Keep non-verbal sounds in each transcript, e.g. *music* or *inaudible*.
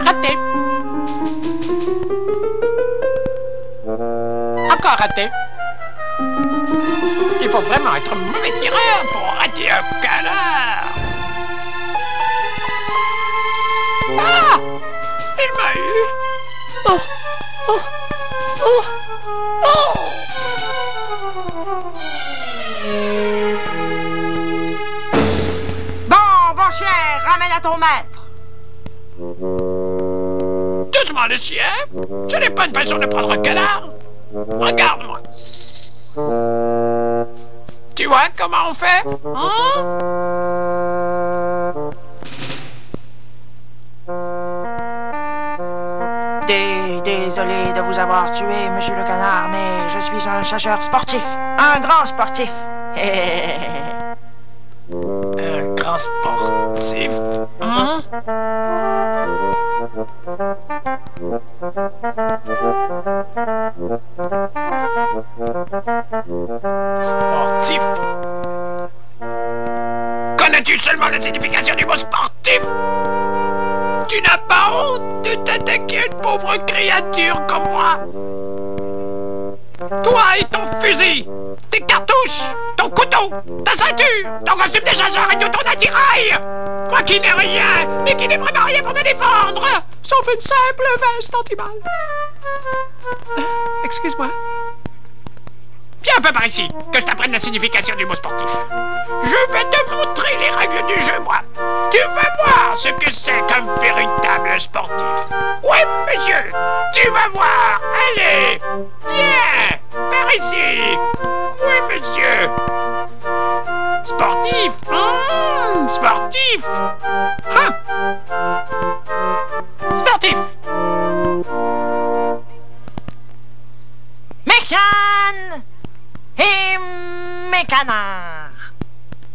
Raté. Encore raté. Il faut vraiment être mauvais tireur pour rater un canard. Ah Le chien. Ce n'est pas une façon de prendre un canard. Regarde-moi. Tu vois comment on fait? Hein? Dé- Désolé de vous avoir tué, monsieur le canard, mais je suis un chasseur sportif. Un grand sportif. *laughs* Un grand sportif. Hein? Sportif. Connais-tu seulement la signification du mot sportif? Tu n'as pas honte de t'attaquer à une pauvre créature comme moi? Toi et ton fusil, tes cartouches, ton couteau, ta ceinture, ton costume de chasseur et tout ton attirail Moi qui n'ai rien, mais qui n'ai vraiment rien pour me défendre Sauf une simple veste anti-balle Euh, Excuse-moi. Viens un peu par ici, que je t'apprenne la signification du mot sportif. Je vais te montrer les règles du jeu, moi. Tu vas voir ce que c'est qu'un véritable sportif. Oui, monsieur, tu vas voir. Allez, ici. Oui, monsieur. Sportif Hum, Sportif Hein Sportif Mécane et mes canards.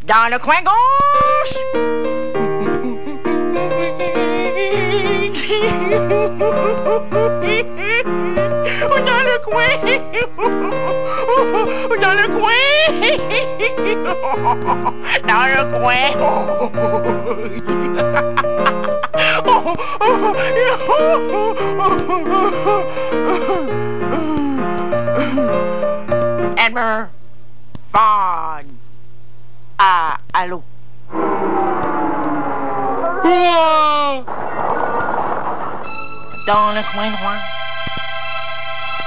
Dans le coin gauche. Dans le coin. Ah, allô. Dans le coin droit.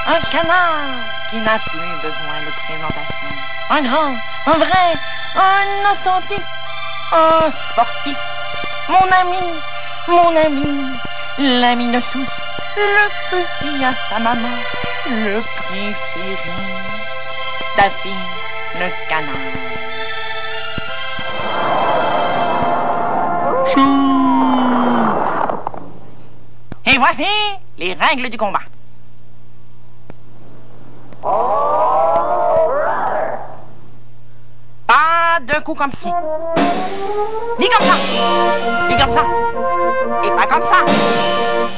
Un canard qui n'a plus besoin de présentation. Un grand, un vrai, un authentique, un sportif. Mon ami, mon ami, l'ami de tous, le petit à sa maman, le préféré. Daffy, le canard. Et voici les règles du combat. Comme ci. Ni comme ça. Ni comme ça. Et pas comme ça.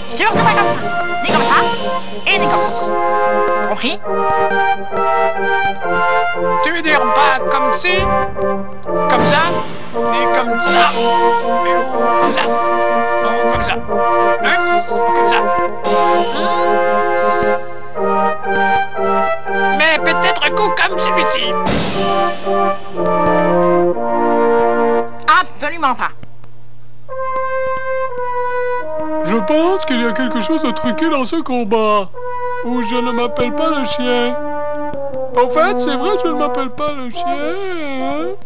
Surtout pas comme ça. Ni comme ça. Et ni comme ça. Compris? Tu veux dire pas comme si? Comme ça? Et comme ça? Mais ou comme ça Ou comme ça Hein? Comme ça Hein Mais peut-être un coup comme celui-ci Absolument pas. Je pense qu'il y a quelque chose de truqué dans ce combat. Ou je ne m'appelle pas le chien. En fait, c'est vrai, je ne m'appelle pas le chien.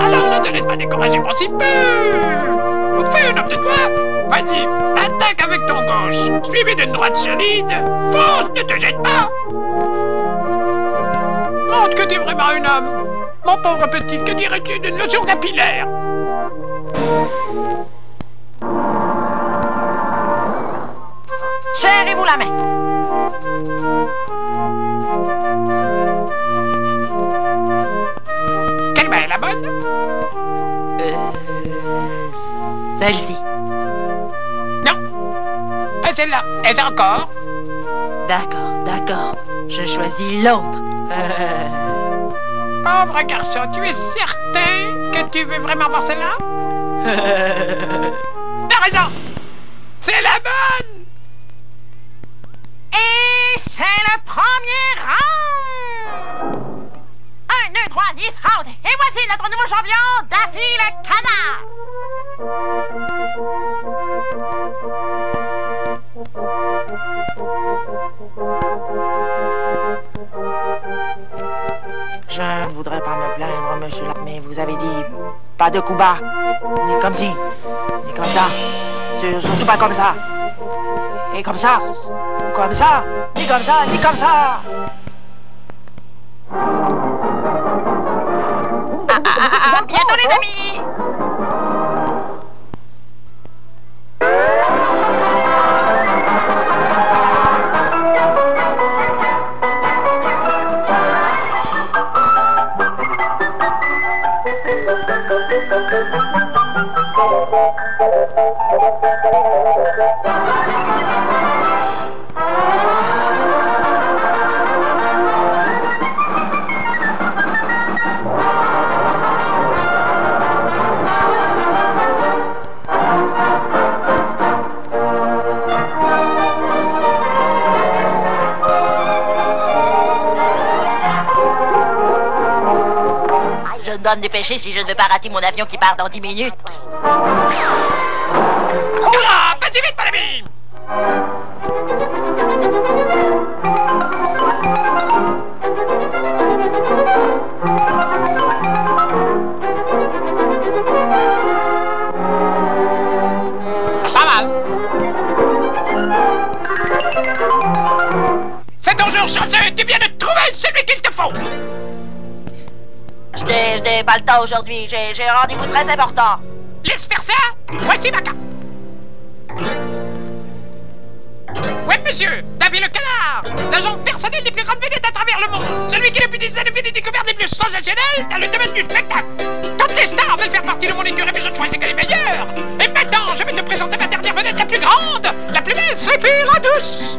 Alors ne te laisse pas décourager pour si peu Fais un homme de toi Vas-y, attaque avec ton gauche Suivi d'une droite solide Fonce, ne te jette pas Montre que tu es vraiment un homme Mon pauvre petit, que dirais-tu d'une lotion capillaire? Serrez-vous la main. Quelle main, la bonne? Euh, Celle-ci. Non. Pas celle-là. Et encore? D'accord, d'accord. Je choisis l'autre. Pauvre garçon, tu es certain que tu veux vraiment voir celle-là *laughs* T'as raison C'est la bonne Et c'est le premier round! 1, 2, 3, 10 rounds! Et voici notre nouveau champion, Daffy le pas de coups bas, ni comme ci, ni comme ça, Sur- surtout pas comme ça, et comme ça, comme ça, ni comme ça, ni comme ça. À Ah, bientôt les amis Je dois me dépêcher si je ne veux pas rater mon avion qui part dans 10 minutes. Oula Pas si vite, mon ami. Pas mal. C'est ton jour chanceux Tu viens de trouver celui qu'il te faut N'ai pas le temps aujourd'hui, j'ai j'ai un rendez-vous très important. Laisse faire ça. Voici ma carte. Ouais, monsieur. David le canard. L'agent personnel des plus grandes vedettes à travers le monde. Celui qui depuis des années fait des découvertes les plus sensationnelles dans le domaine du spectacle. Toutes les stars veulent faire partie de mon écurie, je ne choisis que les meilleurs. Et maintenant, je vais te présenter ma dernière vedette la plus grande La plus belle, c'est pire la douce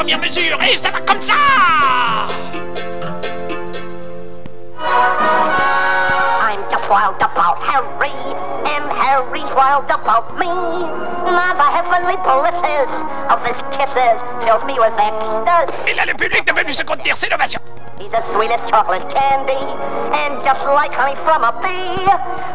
premières mesures, et ça va comme ça I'm just wild about Harry, and Harry's wild about me. Now the heavenly blisses of his kisses fills me with ecstasy. Et là, le public ne peut plus se contenir, c'est l'ovation He's the sweetest chocolate candy, and just like honey from a bee.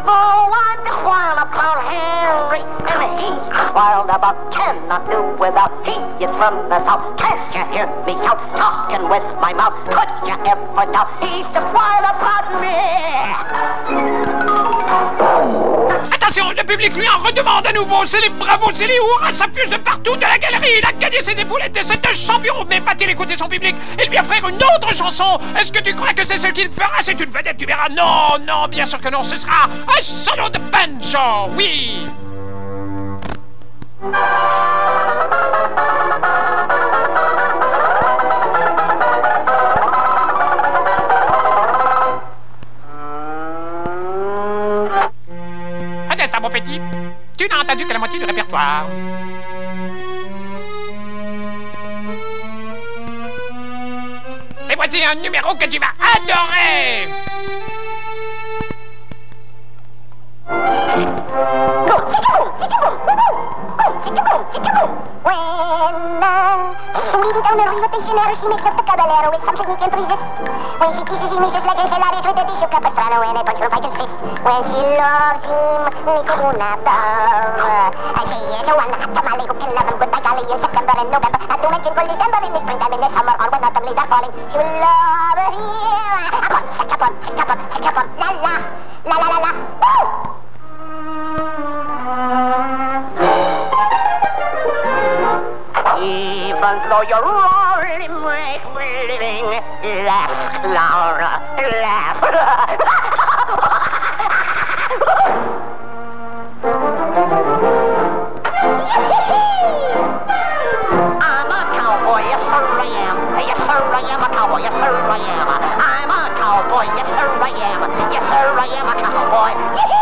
Oh, I'm wild about Harry, and he's wild about cannot do without. He is from the south, can't you hear me shout? Talking with my mouth, could you ever doubt? He's just wild about me. Le public lui en redemande à nouveau, c'est les bravos, c'est les hurrahs, s'affusent de partout de la galerie, il a gagné ses épaulettes et c'est un champion, mais va-t-il écouter son public et lui offrir une autre chanson? Est-ce que tu crois que c'est ce qu'il fera? C'est une vedette, tu verras. Non, non, bien sûr que non, ce sera un solo de banjo, oui Tu n'as entendu que la moitié du répertoire. Et voici un numéro que tu vas adorer. Hikimay, hikimay! When sumilit ang nervyo at sineros si Mr. the Caballero with something he can't resist. When she kisses him, Mrs. Legay Celares with a tissue capistrano and a punch from Fidel's fist. When she loves him, may corona above. And she is the one at the Malay who can love him. Goodbye, golly, in September and November. Not to mention cold December in the springtime in the summer or when autumn leaves are falling. She will love him. A punch, such a punch, such a punch, such a punch. La la, la la la la. Even though you're only make me living, laugh, Clara, laugh. I'm a cowboy, yes sir I am. Yes sir I am a cowboy, yes sir I am. I'm a cowboy, yes sir I am. Yes sir I am a cowboy. *laughs*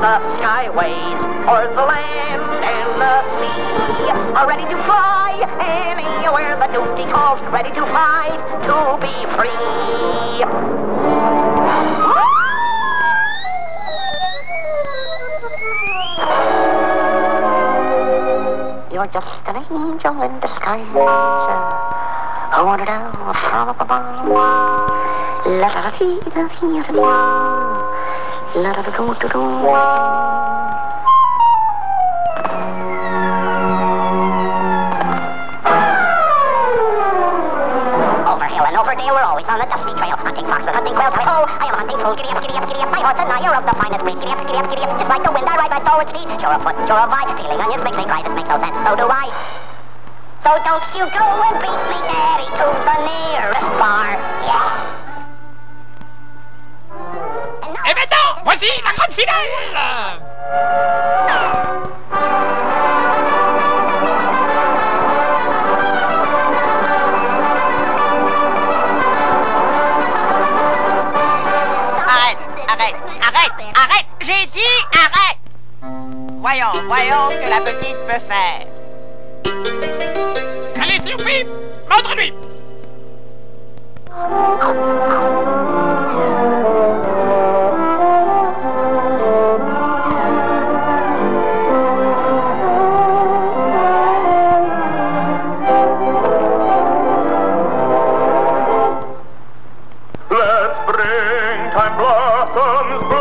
the skyways or the land and the sea, are ready to fly anywhere the duty calls, ready to fight to be free. You're just an angel in disguise, uh, wandered down from above. La da da dee da dee da. Over hill and over dale, we're always on the dusty trail, hunting foxes, hunting quails. Oh, I am a hunting fool. Giddy up, giddy up, giddy up. My horse and I are of the finest breed. Giddy up, giddy up, giddy up. Just like the wind, I ride my forward speed. Sure of foot, of eye. Peeling onions makes me cry. This makes no sense. So do I. So don't you go and beat me, Daddy, to the nearest bar. Yeah. And now- voici la grande finale. Arrête, arrête, arrête, arrête. J'ai dit arrête. Voyons, voyons ce que la petite peut faire. Allez, Snoopy, montre-lui blossoms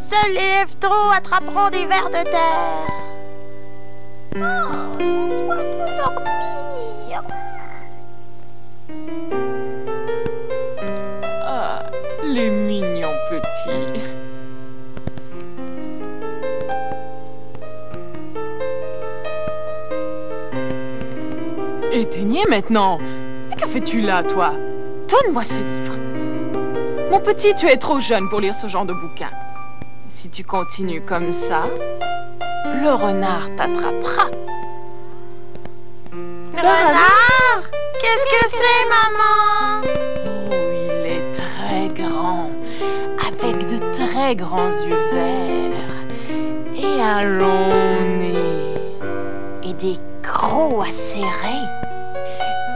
Seuls les lèvres attraperont des vers de terre. Oh, laisse-moi. Ah, les mignons petits. Éteignez maintenant. Que fais-tu là, toi? Donne-moi ce livre. Mon petit, tu es trop jeune pour lire ce genre de bouquin. Si tu continues comme ça, le renard t'attrapera. Le renard Qu'est-ce que c'est, maman? Oh, il est très grand, avec de très grands yeux verts et un long nez et des crocs acérés.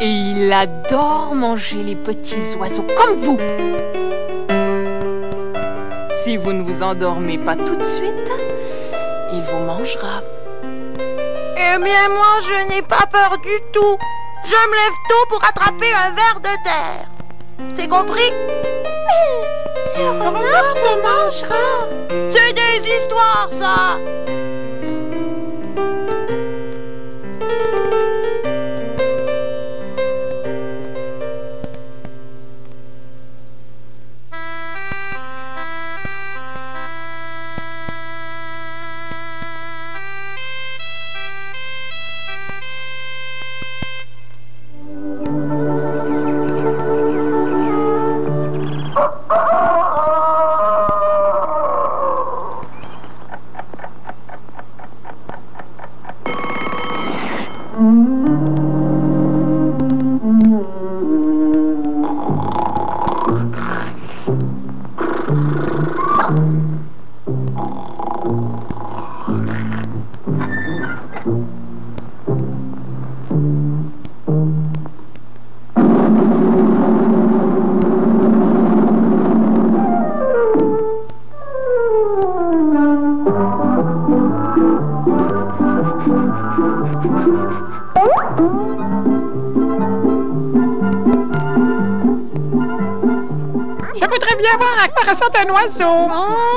Et il adore manger les petits oiseaux comme vous. Si vous ne vous endormez pas tout de suite, il vous mangera. Eh bien, moi, je n'ai pas peur du tout. Je me lève tôt pour attraper un ver de terre. C'est compris? Le renard te mangera. C'est des histoires, ça. So.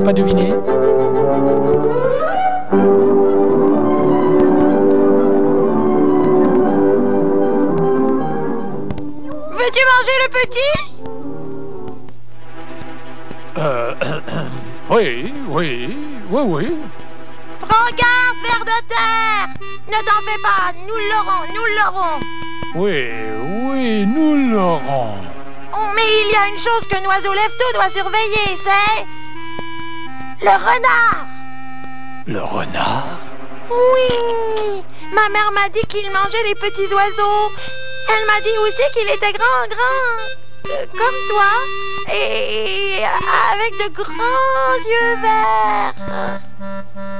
Pas deviné Veux-tu manger le petit? Euh. *coughs* Oui, oui, oui, oui. Prends garde, ver de terre Ne t'en fais pas, nous l'aurons, nous l'aurons Oui, oui, nous l'aurons. Oh, mais il y a une chose qu'un oiseau lève-tout doit surveiller, c'est... Le renard. Le renard Oui. Ma mère m'a dit qu'il mangeait les petits oiseaux. Elle m'a dit aussi qu'il était grand, grand, euh, comme toi, et avec de grands yeux verts,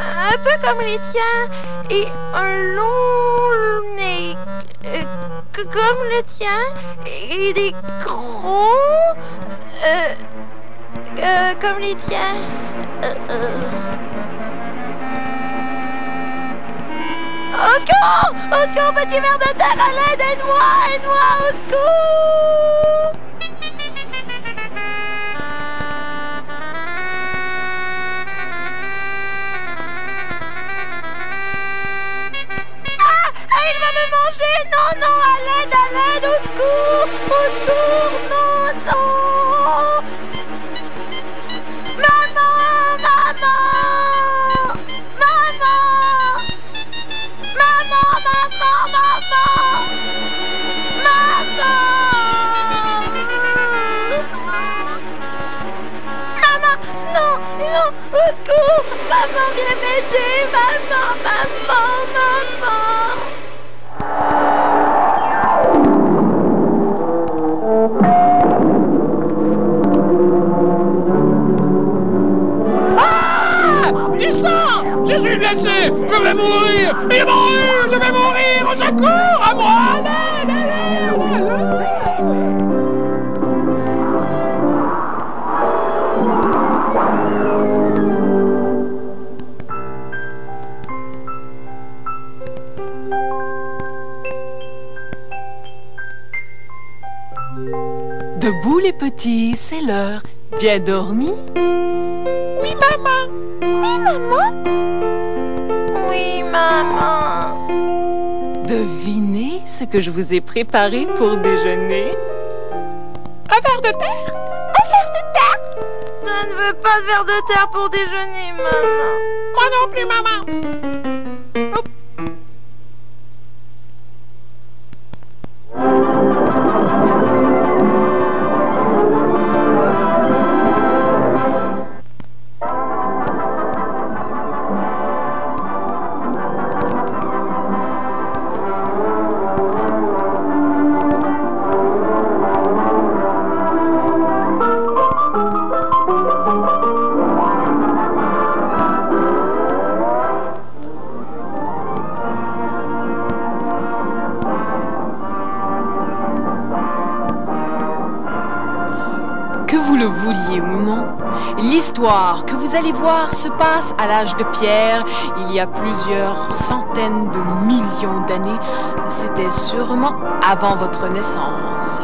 un peu comme les tiens, et un long nez, euh, comme le tien, et des gros, euh, comme les tiens. Euh, euh. Au secours! Au secours, petit ver de terre, à l'aide, aide-moi, aide-moi, au secours! Ah! Ah, il va me manger! Non, non, à l'aide, à l'aide, au secours! Au secours! Non, non Debout les petits, c'est l'heure. Bien dormi? Oui, maman. Oui, maman. Oui, maman. Devinez ce que je vous ai préparé pour déjeuner. Un verre de terre. Un verre de terre. Je ne veux pas de verre de terre pour déjeuner, maman. Moi non plus, maman que vous allez voir se passe à l'âge de pierre, il y a plusieurs centaines de millions d'années. C'était sûrement avant votre naissance.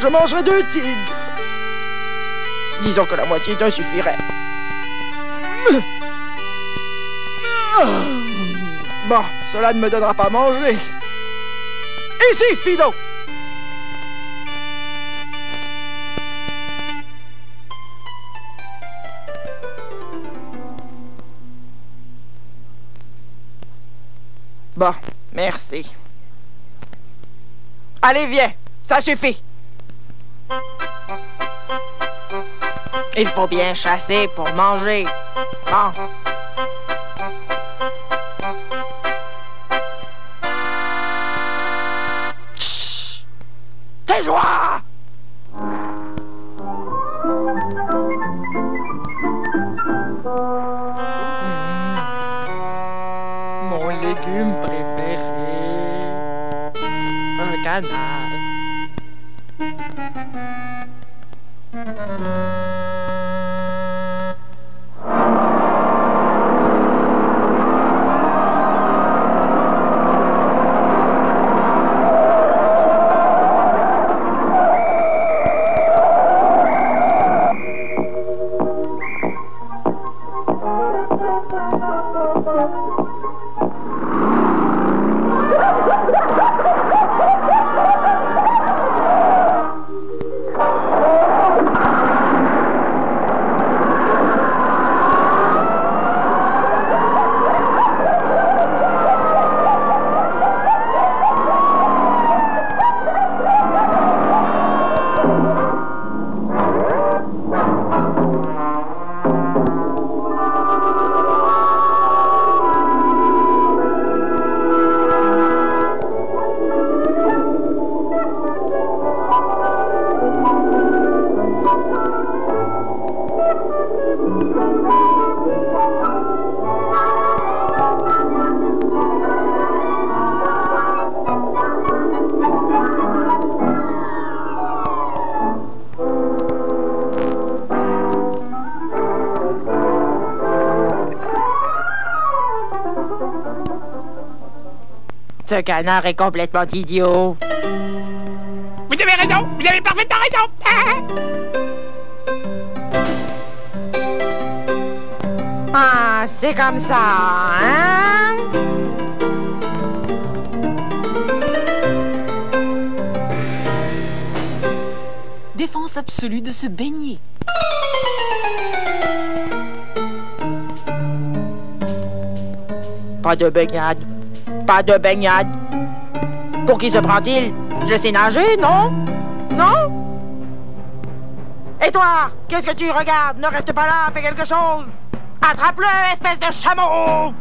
Je mangerai deux tigres. Disons que la moitié d'un suffirait. Bon, cela ne me donnera pas à manger. Ici, Fido! Bon, merci. Allez, viens, ça suffit. Il faut bien chasser pour manger. Bon. Chut! Tais-toi! Mm. Mon légume préféré. Un canard. Thank you. Ce canard est complètement idiot. Vous avez raison, vous avez parfaitement raison. *laughs* Ah, c'est comme ça, hein? Défense absolue de se baigner. Pas de baignade. Pas de baignade. Pour qui se prend-il? Je sais nager, non? Non? Et toi? Qu'est-ce que tu regardes? Ne reste pas là, fais quelque chose! Attrape-le, espèce de chameau!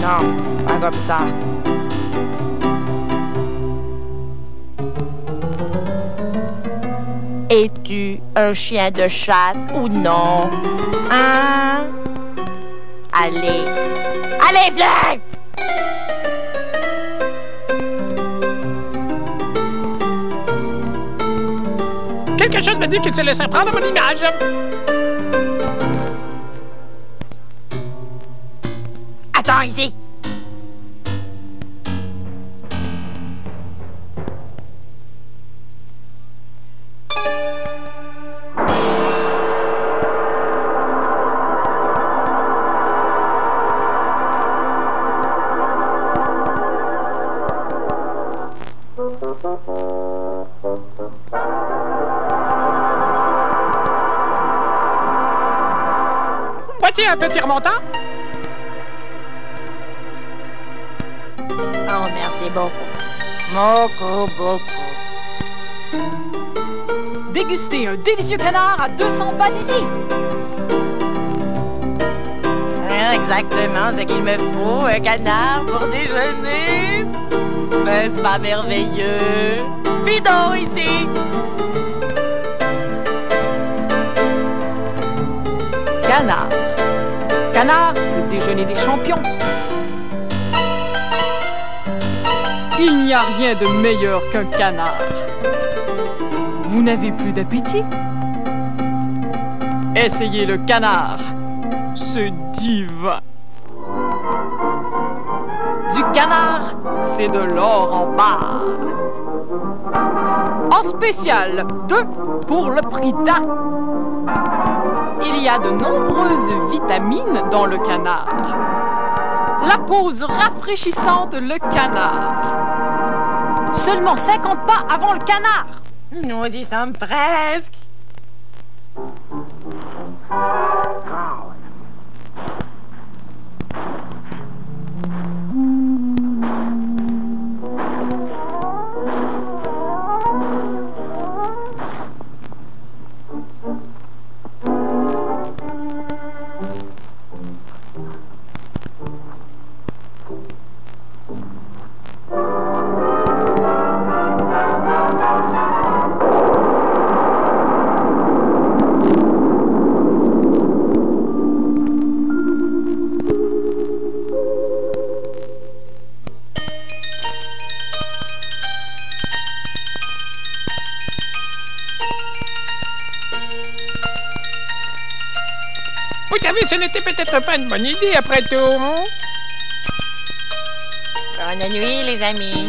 Non, pas comme ça. Es-tu un chien de chasse ou non? Hein? Allez. Allez, viens! Quelque chose me dit qu'il se laisserait prendre mon image. Attends ici. Un petit remontant. Oh, merci beaucoup. Beaucoup, beaucoup. Dégustez un délicieux canard à 200 pas d'ici. Exactement ce qu'il me faut, un canard pour déjeuner. N'est-ce pas merveilleux? Bidon ici! Canard. Le déjeuner des champions. Il n'y a rien de meilleur qu'un canard. Vous n'avez plus d'appétit? Essayez le canard. C'est divin. Du canard, c'est de l'or en barre. En spécial, deux pour le prix d'un. Il y a de nombreuses vitamines dans le canard. La pause rafraîchissante, le canard. Seulement 50 pas avant le canard. Nous y sommes presque. Peut-être pas une bonne idée après tout. hein? Bonne nuit, les amis.